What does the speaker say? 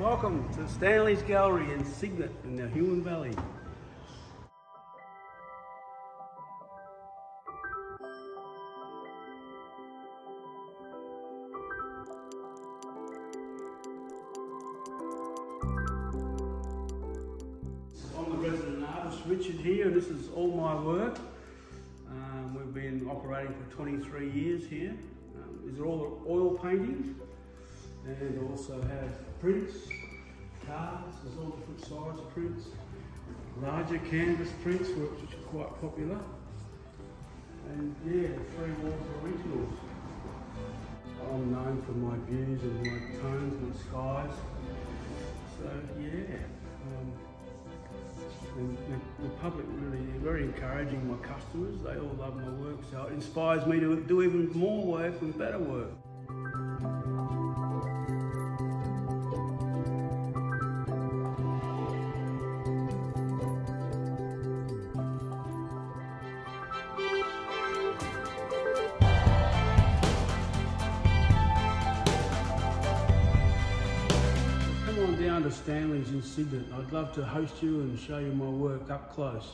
Welcome to Stanley's Gallery in Cygnet in the Huon Valley. I'm the resident artist, Richard here, and this is all my work. Um, we've been operating for 23 years here. Um, these are all oil paintings, and also have prints, cards, there's all different size prints, larger canvas prints, which are quite popular. And yeah, the three walls originals. I'm known for my views and my tones and skies. So yeah. Um, the, the public really very encouraging my customers they all love my work so it inspires me to do even more work and better work down to Stanley's in Cygnet. I'd love to host you and show you my work up close.